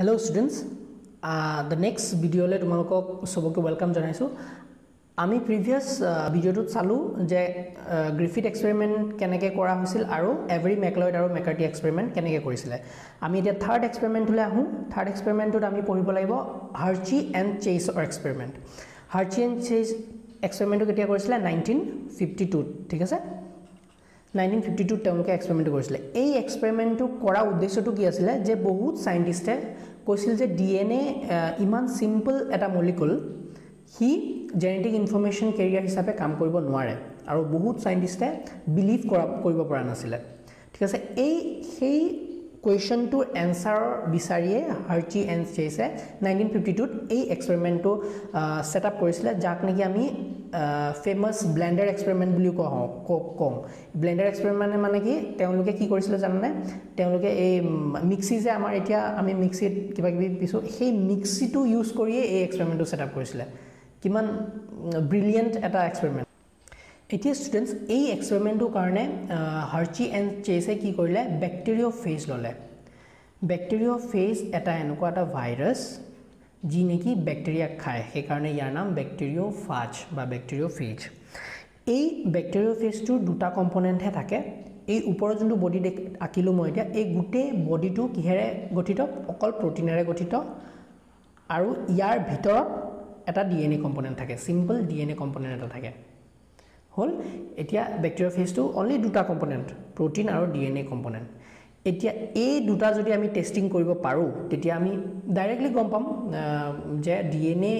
Hello students the next ভিডিঅ'লৈ তোমালোকক চবকে ৱেলকাম জনাইছোঁ আমি প্ৰিভিয়াছ ভিডিঅ'টোত চালোঁ যে গ্ৰিফিট এক্সপেৰিমেণ্ট কেনেকৈ কৰা হৈছিল আৰু এভৰি মেকলইড আৰু মেকাৰ্টি এক্সপেৰিমেণ্ট কেনেকৈ কৰিছিলে। আমি এতিয়া থাৰ্ড এক্সপেৰিমেণ্টলৈ আহোঁ। থাৰ্ড এক্সপেৰিমেণ্টটোত আমি পঢ়িব লাগিব হাৰ্চি এণ্ড চেইছৰ এক্সপেৰিমেণ্ট হাৰ্চি এণ্ড চেইছ এক্সপেৰিমেণ্টটো কেতিয়া কৰিছিলে? নাইনটিন ফিফটি টুত ঠিক আছে? নাইনটিন ফিফটি টুত তেওঁলোকে এক্সপেৰিমেণ্টটো কৰিছিলে। এই এক্সপেৰিমেণ্টটো কৰা উদ্দেশ্যটো কি আছিলে? যে বহুত চাইণ্টিষ্টে কৈছিল যে ডি এন এ ইমান চিম্পল এটা মলিকুল সি জেনেটিক ইনফৰ্মেশ্যন কেৰিয়াৰ হিচাপে কাম কৰিব নোৱাৰে। আৰু বহুত চাইণ্টিষ্টে বিলিভ কৰা কৰিব পৰা নাছিলে। ঠিক আছে এই সেই কুৱেশ্যনটোৰ এনচাৰৰ বিচাৰিয়ে Hershey and Chase nineteen fifty টুত এই এক্সপেৰিমেণ্টটো ছেট আপ কৰিছিলে যাক নেকি আমি ফেমাছ ব্লেণ্ডাৰ এক্সপেৰিমেণ্ট বুলিও কওঁ কওঁ। ব্লেণ্ডাৰ এক্সপেৰিমেণ্ট মানে কি তেওঁলোকে কি কৰিছিলে জানানে? তেওঁলোকে এই মিক্সি যে আমাৰ এতিয়া আমি মিক্সিত কিবা কিবি পিছোঁ সেই মিক্সিটো ইউজ কৰিয়ে এই এক্সপেৰিমেণ্টটো ছেট আপ কৰিছিলে। কিমান ব্ৰিলিয়েণ্ট এটা এক্সপেৰিমেণ্ট এতিয়া ষ্টুডেণ্টছ এই এক্সপেৰিমেণ্টটোৰ কাৰণে হাৰ্চি এণ্ড চেইছে কি কৰিলে? বেক্টেৰিঅ' ফেজ ল'লে। বেক্টেৰিঅ' ফেজ এটা এনেকুৱা এটা ভাইৰাছ যি নেকি বেক্টেৰিয়াক খায়। সেইকাৰণে ইয়াৰ নাম বেক্টেৰিঅ' ফাজ বা বেক্টেৰিঅ' ফেজ এই বেক্টেৰিঅ' ফেজটোৰ দুটা কম্পনেণ্টহে থাকে। এই ওপৰৰ যোনটো বডি আঁকিলোঁ মই এতিয়া এই গোটেই বডিটো কিহেৰে গঠিত? অকল প্ৰটিনেৰে গঠিত। আৰু ইয়াৰ ভিতৰত এটা ডি এন এ কম্পনেণ্ট থাকে। Simple D N A component এটা থাকে। হ'ল এতিয়া বেক্টেৰিয়া ফেজটো অনলি দুটা কম্পনেণ্ট প্ৰটিন আৰু ডি এন এ কম্পনেণ্ট এতিয়া এই দুটা যদি আমি টেষ্টিং কৰিব পাৰোঁ তেতিয়া আমি ডাইৰেক্টলি গম পাম যে D N A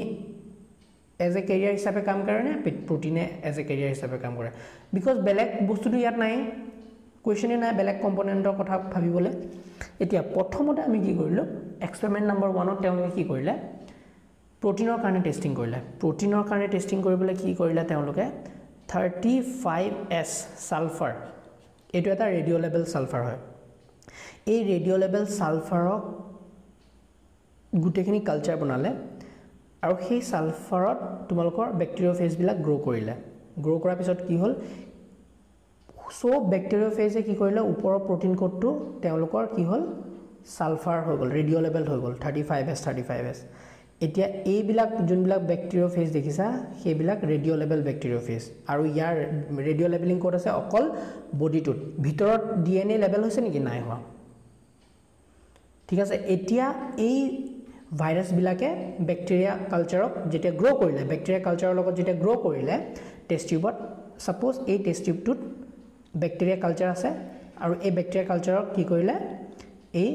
as a carrier হিচাপে কাম কৰে নে প্ৰটিনে এজ এ কেৰিয়াৰ হিচাপে কাম কৰে? বিকজ বেলেগ বস্তুটো ইয়াত নাই কুৱেশ্যনে নাই বেলেগ কম্পনেণ্টৰ কথা ভাবিবলৈ। এতিয়া প্ৰথমতে আমি কি কৰিলোঁ এক্সপেৰিমেণ্ট নম্বৰ ওৱানত তেওঁলোকে কি কৰিলে? প্ৰটিনৰ কাৰণে টেষ্টিং কৰিলে। প্ৰটিনৰ কাৰণে টেষ্টিং কৰিবলৈ কি কৰিলে তেওঁলোকে? থাৰ্টি ফাইভ এছ ছালফাৰ এইটো এটা ৰেডিঅ' লেভেল ছালফাৰ হয়। এই ৰেডিঅ' লেভেল ছালফাৰক গোটেইখিনি কালচাৰ বনালে আৰু সেই ছালফাৰত তোমালোকৰ বেক্টেৰিঅ' ফেজবিলাক গ্ৰ' কৰিলে। গ্ৰ' কৰাৰ পিছত কি হ'ল? চব বেক্টেৰিঅ' ফেজে কি কৰিলে? ওপৰৰ প্ৰটিন কোডটো তেওঁলোকৰ কি হ'ল? ছালফাৰ হৈ গ'ল ৰেডিঅ' লেভেল হৈ গ'ল thirty five S thirty five S এতিয়া এইবিলাক যোনবিলাক বেক্টেৰিঅ' ফেজ দেখিছা সেইবিলাক ৰেডিঅ' লেভেল বেক্টেৰিঅ' ফেজ আৰু ইয়াৰ ৰেডিঅ' লেভেলিং ক'ত আছে? অকল বডিটোত ভিতৰত ডি এন এ লেভেল হৈছে নেকি? নাই হোৱা। ঠিক আছে এতিয়া এই ভাইৰাছবিলাকে বেক্টেৰিয়া কালচাৰক যেতিয়া গ্ৰ' কৰিলে বেক্টেৰিয়া কালচাৰৰ লগত যেতিয়া গ্ৰ' কৰিলে টেষ্ট টিউবত ছাপ'জ এই টেষ্ট টিউবটোত বেক্টেৰিয়া কালচাৰ আছে আৰু এই বেক্টেৰিয়া কালচাৰক কি কৰিলে? এই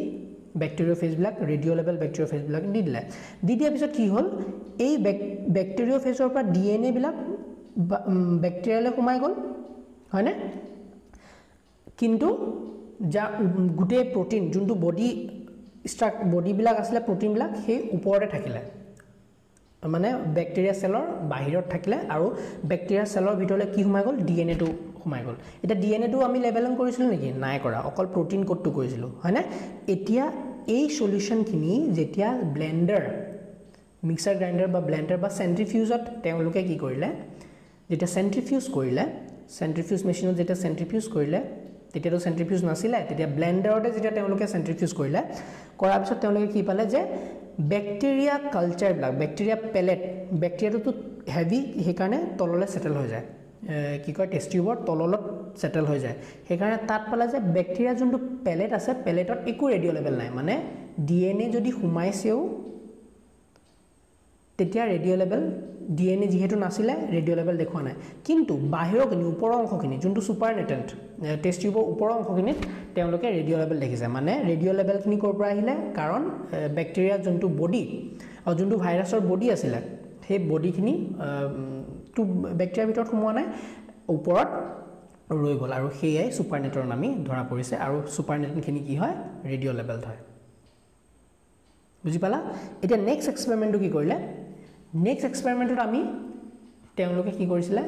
বেক্টেৰিঅ' ফেজবিলাক ৰেডিঅ' লেভেল বেক্টেৰিঅ' ফেজবিলাক দি দিলে দি দিয়াৰ পিছত কি হ'ল? এই বেক বেক্টেৰিঅ' ফেজৰ পৰা ডি এন এবিলাক বেক্টেৰিয়ালৈ সোমাই গ'ল হয়নে? কিন্তু যা গোটেই প্ৰটিন যোনটো বডি ষ্ট্ৰাক বডিবিলাক আছিলে প্ৰটিনবিলাক সেই ওপৰতে থাকিলে। মানে বেক্টেৰিয়া চেলৰ বাহিৰত থাকিলে আৰু বেক্টেৰিয়া চেলৰ ভিতৰলৈ কি সোমাই গ'ল? ডি এন এটো সোমাই গ'ল। এতিয়া ডি এন এটো আমি লেভেলিং কৰিছিলোঁ নেকি? নাই কৰা। অকল প্ৰটিন কোডটো কৰিছিলোঁ। হয়নে? এতিয়া এই চলিউশ্যনখিনি যেতিয়া ব্লেণ্ডাৰ মিক্সাৰ গ্ৰাইণ্ডাৰ বা ব্লেণ্ডাৰ বা চেণ্ট্ৰিফিউজত তেওঁলোকে কি কৰিলে? যেতিয়া চেণ্ট্ৰিফিউজ কৰিলে চেণ্ট্ৰিফিউজ মেচিনত যেতিয়া চেণ্ট্ৰিফিউজ কৰিলে তেতিয়াতো চেণ্ট্ৰিফিউজ নাছিলে। তেতিয়া ব্লেণ্ডাৰতে যেতিয়া তেওঁলোকে চেণ্ট্ৰিফিউজ কৰিলে কৰাৰ পিছত তেওঁলোকে কি পালে যে বেক্টেৰিয়া কালচাৰবিলাক বেক্টেৰিয়া পেলেট বেক্টেৰিয়াটোতো হেভি সেইকাৰণে তললৈ ছেটেল হৈ যায়। কি কয় টেষ্ট টিউবৰ তললত ছেটেল হৈ যায়। সেইকাৰণে তাত পালে যে বেক্টেৰিয়া যোনটো পেলেট আছে পেলেটত একো ৰেডিঅ' লেভেল নাই। মানে ডি এন এ যদি সোমাইছেও তেতিয়া radio' level D N A যিহেতু নাছিলে ৰেডিঅ' লেভেল দেখুওৱা নাই। কিন্তু বাহিৰৰখিনি ওপৰৰ অংশখিনি যোনটো ছুপাৰ নেটেণ্ট টেষ্ট টিউবৰ ওপৰৰ অংশখিনিত তেওঁলোকে ৰেডিঅ' লেভেল দেখিছে। মানে ৰেডিঅ' লেভেলখিনি ক'ৰ পৰা আহিলে? কাৰণ বেক্টেৰিয়া যোনটো বডি আৰু যোনটো ভাইৰাছৰ বডি আছিলে সেই বডিখিনি টো বেক্টেৰিয়াৰ ভিতৰত সোমোৱা নাই ওপৰত ৰৈ গ'ল। আৰু সেয়াই ছুপাৰ নেটৰ নামি ধৰা পৰিছে। আৰু ছুপাৰ নেটখিনি কি হয়? ৰেডিঅ' লেভেল হয় বুজি পালা? এতিয়া নেক্সট এক্সপেৰিমেণ্টটো কি কৰিলে? নেক্সট এক্সপেৰিমেণ্টত আমি তেওঁলোকে কি কৰিছিলে?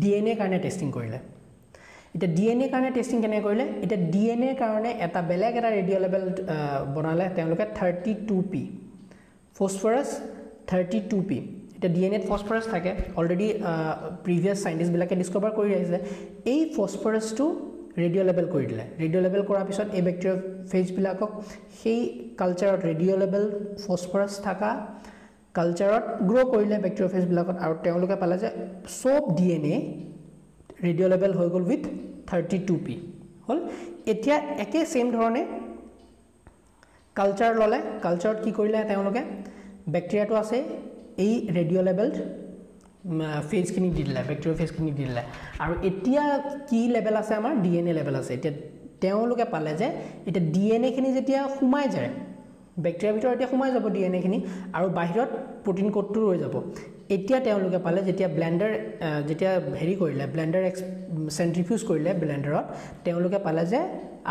ডি এন এৰ কাৰণে টেষ্টিং কৰিলে। এতিয়া ডি এন এৰ কাৰণে টেষ্টিং কেনেকৈ কৰিলে? এতিয়া ডি এন এৰ কাৰণে এটা বেলেগ এটা ৰেডিঅ' লেভেল বনালে তেওঁলোকে thirty two P phosphorus thirty two P এতিয়া ডি এন এত ফচফৰাছ থাকে অলৰেডি প্ৰিভিয়াছ চাইণ্টিষ্টবিলাকে ডিছকভাৰ কৰি আহিছে এই ফচফৰাছটো ৰেডিঅ' লেভেল কৰি দিলে। ৰেডিঅ' লেভেল কৰাৰ পিছত এই বেক্টেৰিয়া ফেজবিলাকক সেই কালচাৰত ৰেডিঅ' লেভেল ফচফৰাছ থকা কালচাৰত গ্ৰ' কৰিলে বেক্টেৰিয়া ফেজবিলাকত আৰু তেওঁলোকে পালে যে চব D N A radio' level হৈ গ'ল উইথ থাৰ্টি টু পি হ'ল? এতিয়া একে ছেইম ধৰণে কালচাৰ ল'লে কালচাৰত কি কৰিলে তেওঁলোকে? বেক্টেৰিয়াটো আছে এই ৰেডিঅ' লেভেল ফেজখিনি দি দিলে বেক্টেৰিয়া ফেজখিনি দি দিলে। আৰু এতিয়া কি লেভেল আছে আমাৰ? ডি এন এ লেভেল আছে। এতিয়া তেওঁলোকে পালে যে এতিয়া ডি এন এখিনি যেতিয়া সোমাই যায় বেক্টেৰিয়াৰ ভিতৰত এতিয়া সোমাই যাব ডি এন এখিনি আৰু বাহিৰত প্ৰটিন কোডটো ৰৈ যাব। এতিয়া তেওঁলোকে পালে যেতিয়া ব্লেণ্ডাৰ যেতিয়া হেৰি কৰিলে ব্লেণ্ডাৰ এক্স চেণ্ট্ৰিফিউজ কৰিলে ব্লেণ্ডাৰত তেওঁলোকে পালে যে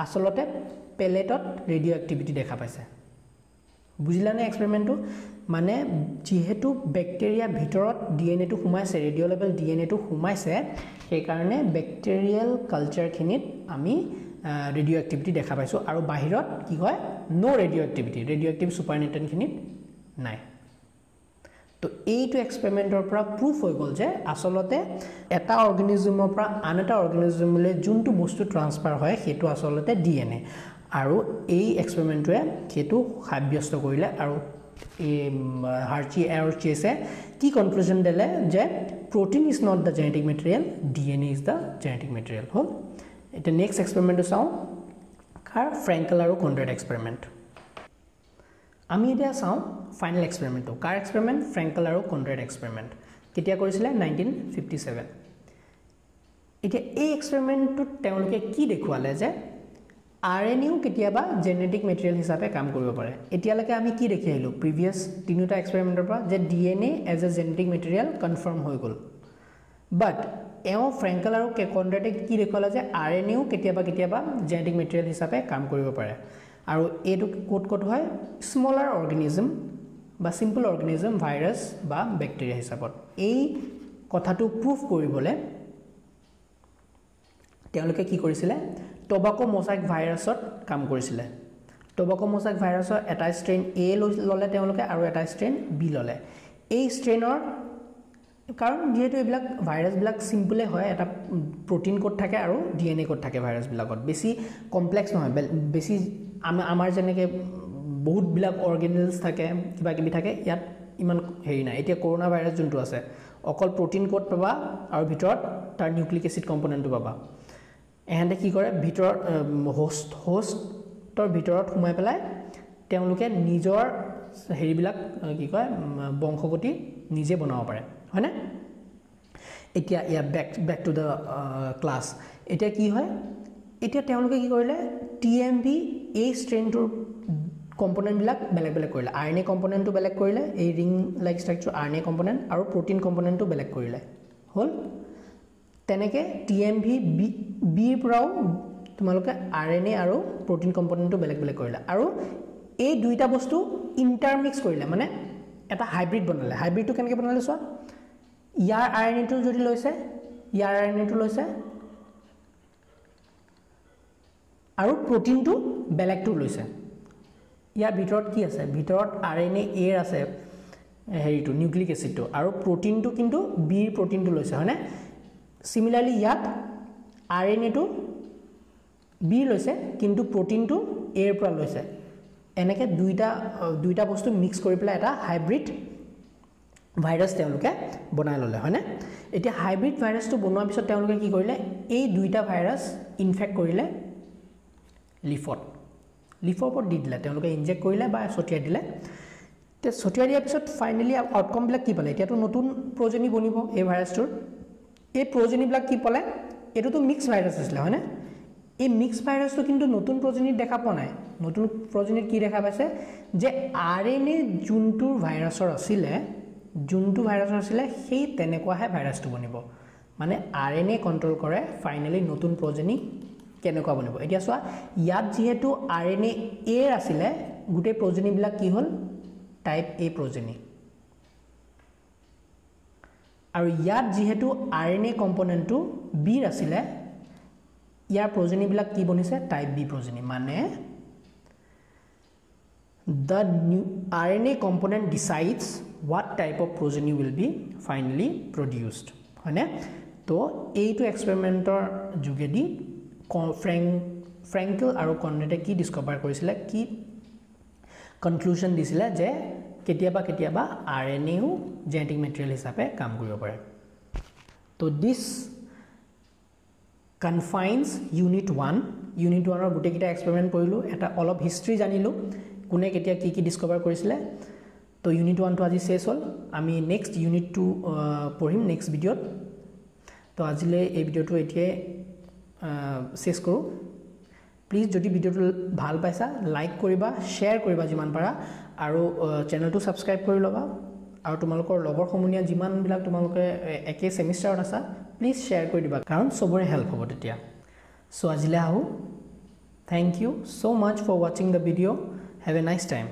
আচলতে পেলেটত ৰেডিঅ' এক্টিভিটি দেখা পাইছে। বুজিলানে এক্সপেৰিমেণ্টটো মানে যিহেতু বেক্টেৰিয়া ভিতৰত ডি এন এটো সোমাইছে ৰেডিঅ' লেভেল ডি এন এটো সোমাইছে সেইকাৰণে বেক্টেৰিয়েল কালচাৰখিনিত আমি ৰেডিঅ' এক্টিভিটি দেখা পাইছোঁ। আৰু বাহিৰত কি হয়? No' radio' activity radio' active super নাই। তো এইটো এক্সপেৰিমেণ্টৰ পৰা প্ৰুফ হৈ গ'ল যে আচলতে এটা অৰ্গেনিজিমৰ পৰা আন এটা অৰ্গেনিজিমলৈ যোনটো বস্তু ট্ৰান্সফাৰ হয় সেইটো আচলতে ডি এন এ আৰু এই এক্সপেৰিমেণ্টটোৱে সেইটো সাব্যস্ত কৰিলে আৰু এই হাৰ্চি আৰু চিএছে কি কনক্লুজন দিলে যে protein is not the genetic material D N A is the genetic material হ'ল। এতিয়া নেক্সট এক্সপেৰিমেণ্টটো চাওঁ কাৰ ফ্ৰেংকেল আৰু কণ্ড্ৰেড এক্সপেৰিমেণ্ট আমি এতিয়া চাওঁ ফাইনেল এক্সপেৰিমেণ্টটো কাৰ এক্সপেৰিমেণ্ট ফ্ৰেংকেল আৰু কণ্ড্ৰেড এক্সপেৰিমেণ্ট কেতিয়া কৰিছিলে? নাইনটিন ফিফটি ছেভেন এতিয়া এই এক্সপেৰিমেণ্টটোত তেওঁলোকে কি দেখুৱালে যে আৰ এন ইউ কেতিয়াবা জেনেটিক মেটেৰিয়েল হিচাপে কাম কৰিব পাৰে। এতিয়ালৈকে আমি কি দেখি আহিলোঁ? প্ৰিভিয়াছ তিনিওটা এক্সপেৰিমেণ্টৰ পৰা যে D N A as a genetic material confirm হৈ গ'ল। বাট এওঁ ফ্ৰেংকেল আৰু কণ্ড্ৰেটে কি দেখুৱালে যে আৰ এন ইউ কেতিয়াবা কেতিয়াবা জেনেটিক মেটেৰিয়েল হিচাপে কাম কৰিব পাৰে। আৰু এইটো ক'ত ক'ত হয়? স্মলাৰ অৰ্গেনিজম বা চিম্পল অৰ্গেনিজম ভাইৰাছ বা বেক্টেৰিয়া হিচাপত। এই কথাটো প্ৰুফ কৰিবলৈ তেওঁলোকে কি কৰিছিলে? টবাকো মজাইক ভাইৰাছত কাম কৰিছিলে। টবাকো মজাইক ভাইৰাছৰ এটা ষ্ট্ৰেইন এ ল'লে তেওঁলোকে আৰু এটা ষ্ট্ৰেইন বি ল'লে। এই ষ্ট্ৰেইনৰ কাৰণ যিহেতু এইবিলাক ভাইৰাছবিলাক চিম্পলে হয় এটা প্ৰটিন কোড থাকে আৰু ডি এন এ কোড থাকে ভাইৰাছবিলাকত। বেছি কমপ্লেক্স নহয় বেছি আমাৰ যেনেকৈ বহুতবিলাক অৰ্গেনিলছ থাকে কিবা কিবি থাকে ইয়াত ইমান হেৰি নাই। এতিয়া কৰোণা ভাইৰাছ যোনটো আছে অকল প্ৰটিন কোড পাবা আৰু ভিতৰত তাৰ নিউক্লিক এচিড কম্পনেণ্টটো পাবা। এহেঁতে কি কৰে ভিতৰত হোষ্ট হোষ্টৰ ভিতৰত সোমাই পেলাই তেওঁলোকে নিজৰ হেৰিবিলাক কি কয় বংশগতি নিজে বনাব পাৰে। হয়নে? এতিয়া ইয়াত back back to the class এতিয়া কি হয় এতিয়া তেওঁলোকে কি কৰিলে টি এম ভি এই ষ্ট্ৰেইনটোৰ কম্পনেণ্টবিলাক বেলেগ বেলেগ কৰিলে। আৰ এন এ কম্পনেণ্টটো বেলেগ কৰিলে এই ring like structure N A component আৰু প্ৰটিন কম্পনেণ্টটো বেলেগ কৰিলে। হ'ল? তেনেকৈ টি এম ভি বি বিৰ পৰাও তোমালোকে আৰ এন এ আৰু প্ৰটিন কম্পনেণ্টটো বেলেগ বেলেগ কৰিলে। আৰু এই দুইটা বস্তু ইণ্টাৰমিক্স কৰিলে মানে এটা হাইব্ৰিড বনালে। হাইব্ৰিডটো কেনেকৈ বনালে চোৱা? ইয়াৰ আৰ এন এটো যদি লৈছে ইয়াৰ আৰ এন এটো লৈছে আৰু প্ৰটিনটো বেলেগটো লৈছে। ইয়াৰ ভিতৰত কি আছে? ভিতৰত আৰ এন এ এৰ আছে হেৰিটো নিউক্লিক এচিডটো আৰু প্ৰটিনটো কিন্তু বিৰ প্ৰটিনটো লৈছে হয়নে? চিমিলাৰলি ইয়াত আৰ এন এটো বি লৈছে কিন্তু প্ৰটিনটো এৰ পৰা লৈছে। এনেকৈ দুইটা দুইটা বস্তু মিক্স কৰি পেলাই এটা হাইব্ৰিড ভাইৰাছ তেওঁলোকে বনাই ল'লে হয়নে? এতিয়া হাইব্ৰিড ভাইৰাছটো বনোৱাৰ পিছত তেওঁলোকে কি কৰিলে? এই দুইটা ভাইৰাছ ইনফেক্ট কৰিলে লিফত লিফৰ ওপৰত দি দিলে তেওঁলোকে ইনজেক্ট কৰিলে বা ছটিয়াই দিলে। এতিয়া ছটিয়াই দিয়াৰ পিছত ফাইনেলি আউটকামবিলাক কি পালে? এতিয়াতো নতুন প্ৰজনী বনিব এই ভাইৰাছটোৰ এই প্ৰজনীবিলাক কি পালে? এইটোতো মিক্স ভাইৰাছ আছিলে হয়নে? এই মিক্স ভাইৰাছটো কিন্তু নতুন প্ৰজনীত দেখা পোৱা নাই। নতুন প্ৰজনীত কি দেখা পাইছে? যে আৰ এন এ যোনটো ভাইৰাছৰ আছিলে যোনটো ভাইৰাছৰ আছিলে সেই তেনেকুৱাহে ভাইৰাছটো বনিব। মানে আৰ এন এ কণ্ট্ৰল কৰে ফাইনেলি নতুন প্ৰজনী কেনেকুৱা বনিব? এতিয়া চোৱা ইয়াত যিহেতু আৰ এন এ এৰ আছিলে গোটেই প্ৰজনীবিলাক কি হ'ল? টাইপ এ প্ৰজনী। আৰু ইয়াত যিহেতু আৰ এন এ কম্পনেণ্টটো বিৰ আছিলে ইয়াৰ প্ৰজনীবিলাক কি বনিছে? টাইপ বি প্ৰজনী। মানে the new R N A component decides what type of প্ৰজনী will be finally produced হয়নে? তো এইটো এক্সপেৰিমেণ্টৰ যোগেদি ফ্ৰেংক ফ্ৰেংকেল আৰু কৰ্নেটে কি ডিছকভাৰ কৰিছিলে? কি কনক্লুশ্যন দিছিলে যে কেতিয়াবা কেতিয়াবা আৰ এন এও জেনেটিক মেটেৰিয়েল হিচাপে কাম কৰিব পাৰে। তো this confines unit one unit ওৱানৰ গোটেইকেইটা এক্সপেৰিমেণ্ট কৰিলোঁ এটা অলপ হিষ্ট্ৰী জানিলোঁ কোনে কেতিয়া কি কি ডিছকভাৰ কৰিছিলে। তো ইউনিট ওৱানটো আজি চেছ হ'ল। আমি নেক্সট ইউনিট টু পঢ়িম নেক্সট ভিডিঅ'ত তো। আজিলৈ এই ভিডিঅ'টো এতিয়াই চেছ কৰোঁ। প্লিজ যদি ভিডিঅ'টো ভাল পাইছা লাইক কৰিবা শ্বেয়াৰ কৰিবা যিমান পাৰা আৰু চেনেলটো ছাবস্ক্ৰাইব কৰি ল'বা। আৰু তোমালোকৰ লগৰ সমনীয়া যিমানবিলাক তোমালোকে একে ছেমিষ্টাৰত আছা প্লিজ শ্বেয়াৰ কৰি দিবা কাৰণ চবৰে হেল্প হ'ব তেতিয়া। চ' আজিলৈ আহোঁ। Thank you so' much for ৱাচিং the video' have a nice time